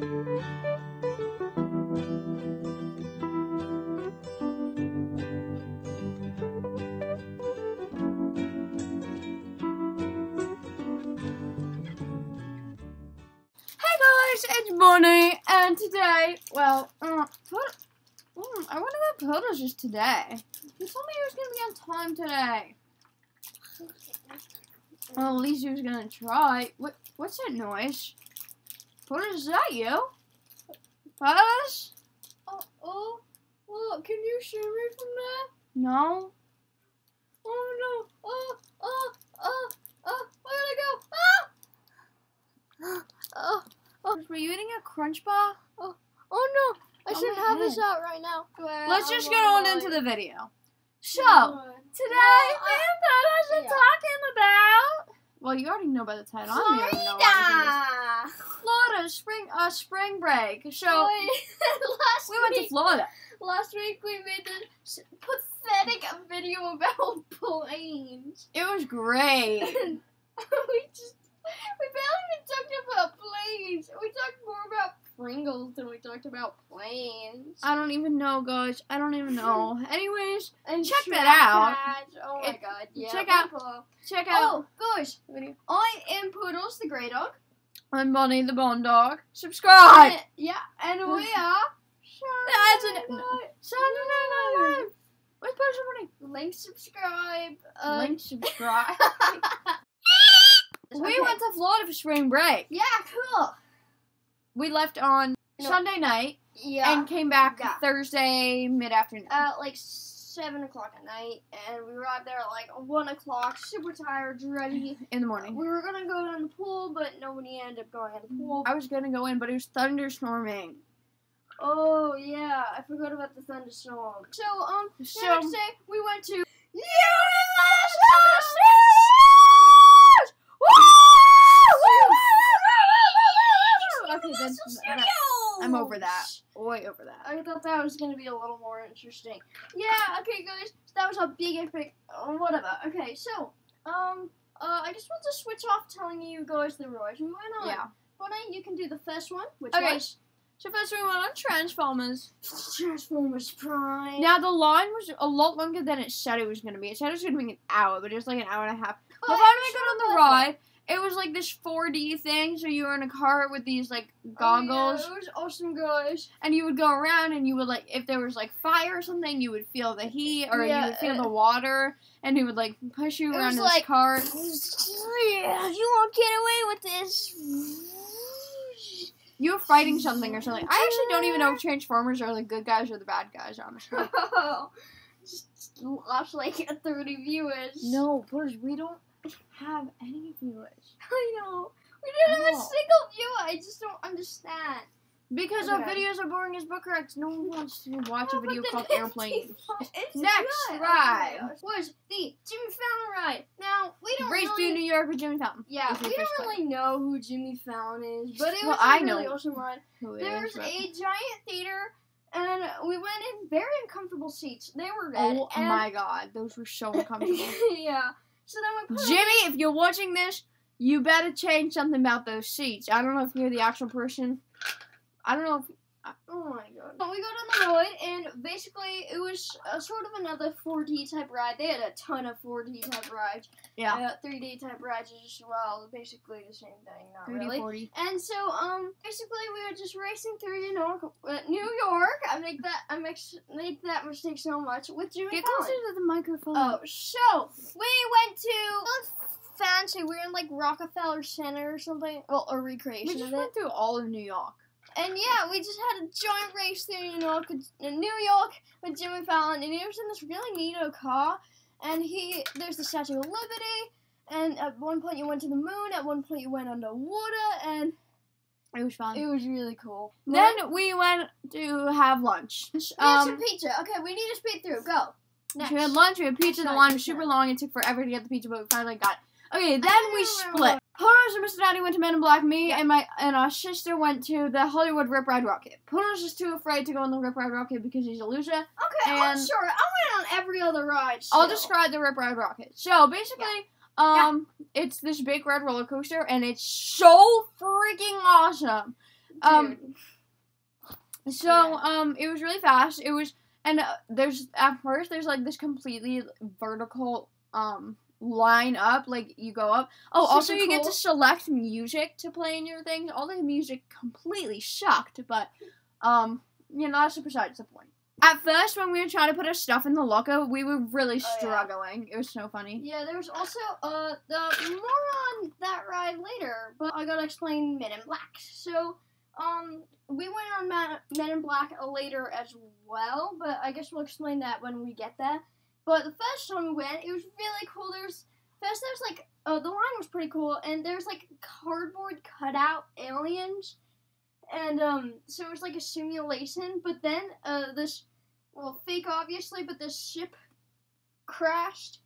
Hey guys, it's Brownie, and today, well, uh, put, mm, I wonder what Poodles is today. He told me he was gonna be on time today. Well, at least he was gonna try. What? What's that noise? Poodles, is that you? Poodles? Oh, oh, oh, can you see me from there? No. Oh no, oh, oh, oh, oh, where'd I go? Ah! Oh, oh. Were you eating a crunch bar? oh oh no, I Oh shouldn't have this out right now. Let's just get on into the video. So, Well, today, I- me and Poodles are Yeah. talking about. Well, you already know by the title. I don't know. Florida. Florida spring uh spring break. So last we went to Florida. last week we made this pathetic video about planes. It was great. We just we barely even talked about planes. We talked more about Pringles than we talked about planes. I don't even know, guys. I don't even know. Anyways, And check that out. Patch. Oh my It- god, yeah. check out- blah. check out Oh, gosh. I am Poodles the Grey Dog. I'm Brownie the Bone Dog. Subscribe. And- yeah, and we are. That's an- Saturday Night Where's Post Money? Link subscribe. Uh, Link subscribe. we Okay. went to Florida for spring break. Yeah, cool. We left on No. Sunday night Yeah. and came back Yeah. Thursday mid afternoon. at like seven o'clock at night, and we arrived there at like one o'clock, super tired, ready. in the morning. We were gonna go in the pool, but nobody ended up going in the pool. I was gonna go in, but it was thunderstorming. Oh yeah, I forgot about the thunderstorm. So um, So- next day we went to Okay, then that- I'm over that. Way over that. I thought that was gonna be a little more interesting. Yeah, okay, guys, that was a big epic. Uh, whatever. Okay, so um, uh, I just want to switch off telling you guys the rules. We went on. Yeah. Brownie, you can do the first one, which Okay. was So first we went on Transformers. Transformers Prime. Now the line was a lot longer than it said it was gonna be. It said it was gonna be an hour, but it was like an hour and a half. Oh, But finally we got on the ride. It was like this 4D thing, so you were in a car with these like goggles, Oh, yeah, it was awesome, guys. and you would go around, and you would like if there was like fire or something, you would feel the heat, or Yeah, you would feel uh, the water, and he would like push you It around was in like- this car. Yeah, you won't get away with this. You were fighting something or something. I actually don't even know if Transformers are the good guys or the bad guys, honestly. Just lost like 30 viewers. No, Bruce, we don't have any viewers. I know. We didn't have a single viewer. I just don't understand. Because our videos are boring as book corrects. No one wants to watch No, a video called. It's Next oh good. ride. Okay, Was the Jimmy Fallon ride. Now, we don't Race really... New York with Jimmy Fallon. yeah, we don't really know who Jimmy Fallon is, but it Well, was a really know awesome ride. There's but- a giant theater, and we went in very uncomfortable seats. They were oh red. Oh and my god, those were so uncomfortable. yeah. So then we put Jimmy, if you're watching this, you better change something about those seats. I don't know if you're the actual person. I don't know if. Oh my god. But we got on the ride, and basically it was a sort of another 4D type ride. They had a ton of 4D type rides. Yeah. Uh, 3D type rides as well. Basically the same thing, not 3D, really. 40. And so, um, basically we were just racing through New York. Uh, New York. I make that. I make make that mistake so much with Jimmy Get closer to the microphone. Oh, so we went to fancy. We were in like Rockefeller Center or something. Well, a recreation. we just of it. went through all of New York. And yeah, we just had a joint race through New York, New York with Jimmy Fallon, and he was in this really neat neato car. And he, there's the Statue of Liberty, and at one point you went to the moon, at one point you went underwater, and It was fun. it was really cool. then we went to have lunch. we had some pizza. Okay, we need to speed through. Go. Next. we had lunch. We had pizza. The line was super long. It took forever to get the pizza, but we finally got. it. Okay, then we split. Poodles and Mr. Daddy went to Men in Black. Me Yeah. and my and our sister went to the Hollywood Rip Ride Rocket. Poodles is too afraid to go on the Rip Ride Rocket because he's a loser. Okay, I'm sorry. I went on every other ride. I'll describe the Rip Ride Rocket. So basically, um, it's this big red roller coaster, and it's so freaking awesome. Um, So Yeah. um, it was really fast. It was, and uh, there's at first there's like this completely vertical um line up, like you go up. Oh, Super also you get to select music to play in your thing. All the music completely sucked, but um, you know that's besides the point. At first, when we were trying to put our stuff in the locker, we were really Oh, yeah. struggling. It was so funny. Yeah, there was also uh the more on that ride later, but I gotta explain Men in Black. So um we went on Men, Men in Black later as well, but I guess we'll explain that when we get there. But the first time we went, it was really cool. There's first there's like uh, the line was pretty cool, and there's like cardboard cutout aliens, and um so it was like a simulation. But then uh this well fake obviously, but this ship crashed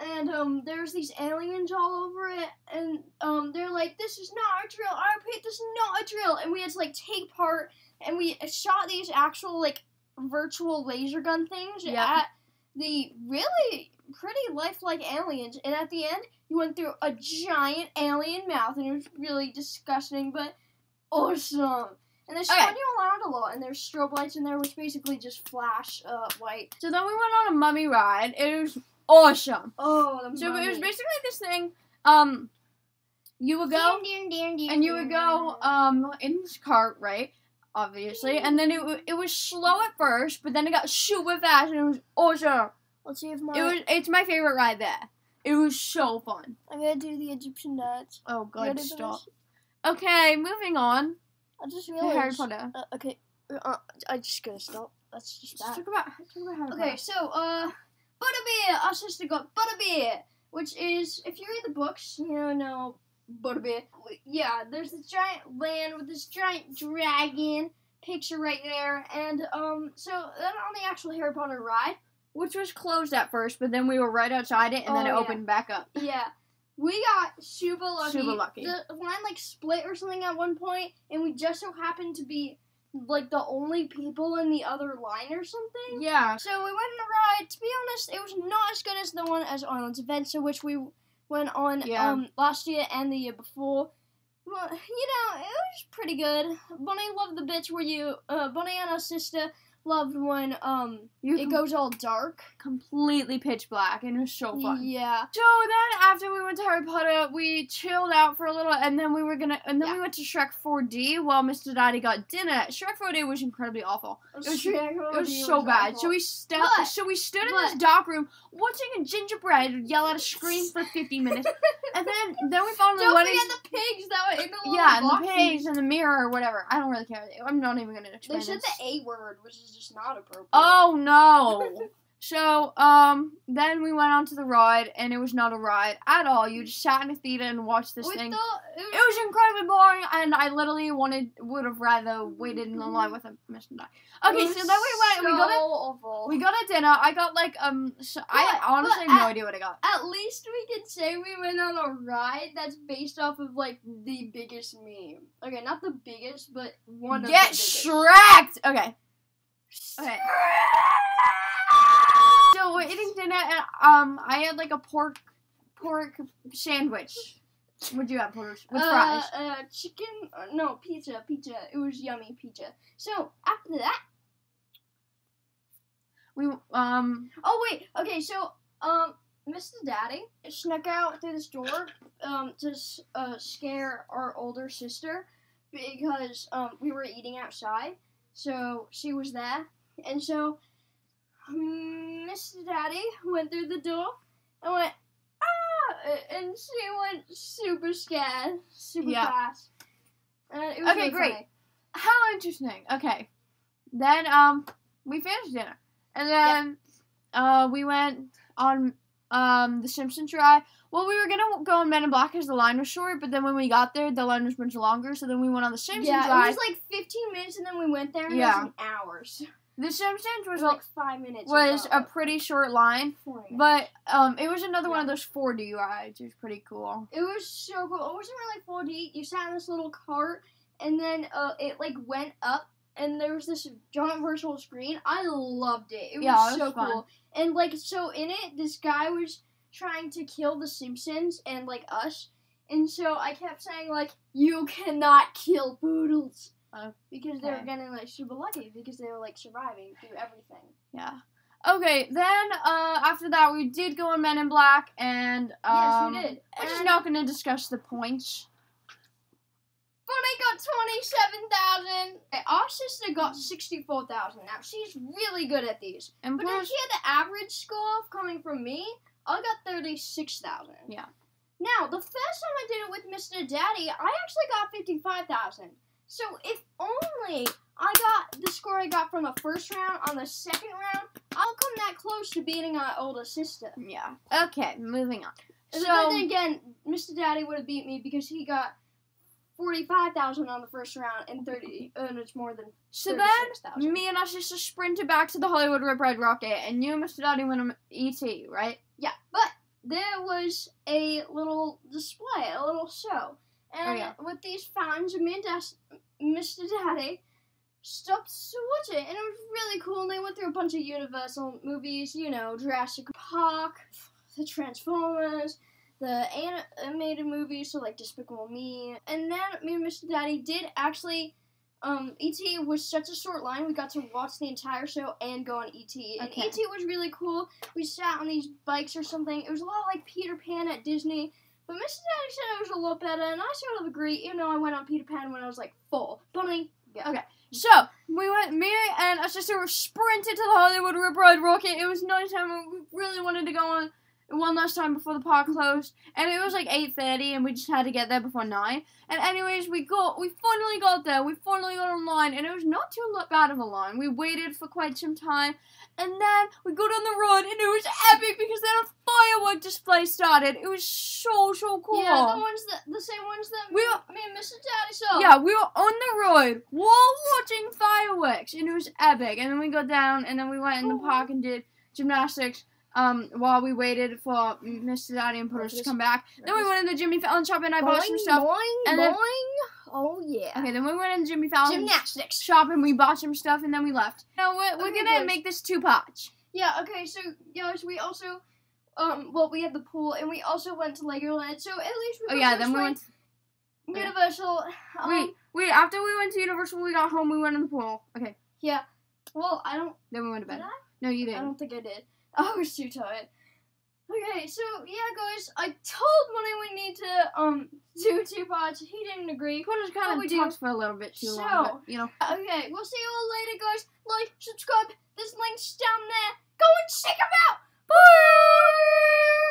and um there's these aliens all over it and um they're like this is not a drill i repeat this is not a drill and we had to like take part and we shot these actual like virtual laser gun things Yeah. at the really pretty lifelike aliens and at the end you went through a giant alien mouth and it was really disgusting but awesome and they spun Okay. you around a lot and there's strobe lights in there which basically just flash uh white So then we went on a mummy ride. It was awesome. oh the So it was basically this thing. Um, you would go. and you would go um in this cart, right? Obviously, and then it it was slow at first, but then it got super fast, and it was awesome. Let's see if my. It was it's my favorite ride there. It was so fun. I'm gonna do the Egyptian dance. Oh God, stop. Okay, moving on I just realized. Harry Potter. Uh, okay, uh, I just gotta stop. That's just Let's that. talk about, talk about Harry Okay, Potter. so uh, Butterbeer. Our sister got Butterbeer, which is if you read the books, you know, no Butterbeer. Yeah, there's this giant land with this giant dragon picture right there, and um, so then on the actual Harry Potter ride. Which was closed at first, but then we were right outside it, and then Oh, it yeah. opened back up. Yeah. We got super lucky. Super lucky. The line like split or something at one point, and we just so happened to be like the only people in the other line or something. Yeah. So we went on a ride. To be honest, it was not as good as the one as Islands Adventure, which we went on Yeah. um last year and the year before. Well, you know, it was pretty good. Brownie loved the bits where you, uh, Bunny and our sister loved when um You it goes all dark. Completely pitch black, and it was so fun. Yeah. So then, after we went to Harry Potter, we chilled out for a little, and then we were gonna, and then Yeah. we went to Shrek 4D while Mr. Daddy got dinner. Shrek 4D was incredibly awful. It was, it was so bad. So we But- so we stood in this dark room watching a gingerbread yell at a screen for 50 minutes, and then then we found the Don't forget the pigs that were in the little Yeah, and the pigs and the mirror or whatever. I don't really care. I'm not even gonna They said this. the A word, which is just not appropriate. Oh no. So, um, then we went on to the ride, and it was not a ride at all. You just sat in a theater and watched this thing. it It was incredibly boring, and I literally wanted would have rather waited in the line with a mission die. Okay, so then we went. so we got a awful. we got a dinner. I got like um. So, I But- honestly but have no at- idea what I got. At least we can say we went on a ride that's based off of like the biggest meme. Okay, not the biggest, but one of Get the biggest. Shrek. Okay. Okay. We're eating dinner, and um, I had like a pork pork sandwich. What'd you have, pork with uh, fries? Uh, chicken, uh, no, pizza, pizza. It was yummy pizza. So, after that, We um. Oh wait, okay, so um, Mr. Daddy snuck out through this door um to uh, scare our older sister because um we were eating outside, so she was there, and so um, Mr. Daddy went through the door and went ah, and she went super scared, super Yeah. fast. And it was Okay, really great. funny. How interesting. Okay. Then um we finished dinner. And then uh we went on um the Simpsons ride. Well, we were gonna go on Men in Black because the line was short, but then when we got there, the line was much longer. So then we went on the Simpsons Yeah, ride. it was like 15 minutes, and then we went there, and Yeah. it was like hours. The Simpsons was like five minutes. was ago. a pretty short line, but um it was another one of those 4D rides. It was pretty cool. It was so cool. It wasn't really 4D. You sat in this little cart, and then uh, it like went up, and there was this giant virtual screen. I loved it. It was, Yeah, was it so was fun. cool. And like so in it, this guy was trying to kill the Simpsons and like us. and so I kept saying like, "You cannot kill poodles," Because they were getting like super lucky because they were like surviving through everything. Yeah. Okay, then uh, after that we did go on Men in Black, and um, yes, we did. We're just not going to discuss the points. Brownie got twenty-seven thousand. Our sister got sixty-four thousand. Now she's really good at these. And But plus, she had the average score coming from me. I got thirty-six thousand. Yeah. Now the first time I did it with Mr. Daddy, I actually got fifty-five thousand. So if only I got the score I got from the first round on the second round, I'll come that close to beating our older sister. yeah. Okay, moving on. but So, then again, Mr. Daddy would have beat me because he got forty-five thousand on the first round and thirty, uh, and it's more than so then, me and our sister sprinted back to the Hollywood Rip Ride Rocket, and you and Mr. Daddy went on ET, right? Yeah, but there was a little display, a little show. And Oh, yeah. with these fountains, me and Mr. Daddy stopped to watch it, and it was really cool. And they went through a bunch of Universal movies, you know, Jurassic Park, the Transformers, the animated movies, so like Despicable Me. And then me and Mr. Daddy did actually. Um, E.T. was such a short line, we got to watch the entire show and go on E.T. And Okay. E.T. was really cool. We sat on these bikes or something. It was a lot like Peter Pan at Disney. But Mr. It was a lot better, and I sort of agree, even though I went on Peter Pan when I was like four. Bunny, yeah. Okay. So, we went, me and our sister were sprinted to the Hollywood Rip Ride Rocket. It was nighttime, we really wanted to go on one last time before the park closed. And it was like 8.30, and we just had to get there before 9. And anyways, we got, we finally got there. We finally got online, and it was not too bad of a line. We waited for quite some time, and then we got on the run, and it was epic because then a firework display started. It was so, so cool. Yeah, the ones that the same ones that We were- me and Mr. Daddy saw. Yeah, we were on the road while watching fireworks, and it was epic. And then we got down, and then we went in the park and did gymnastics. Um, while we waited for Mr. Daddy and Poodles to come back. Then we went in the Jimmy Fallon shop and I bought some stuff. boing, and then- boing. Oh yeah. Okay, then we went in the Jimmy Fallon Gymnastics. shop and we bought some stuff, and then we left. No, we're, we're Okay, gonna guys. make this two parts. Yeah. Okay. So guys, we also. Um, well, we had the pool, and we also went to Legoland. So at least we Oh yeah, then we went. Universal. Um, Wait, wait. After we went to Universal, we got home. We went in the pool. Okay, Yeah. Well, I don't. then we went to Did bed. I? No, you didn't. I don't think I did. I was too tired. Okay, so yeah, guys, I told Money we need to um do two parts. He didn't agree. Poodles What kind we of do- for a little bit too So- long, but you know. Okay, we'll see you all later, guys. Like, subscribe. This link's down there. Go and check 'em out. Bye.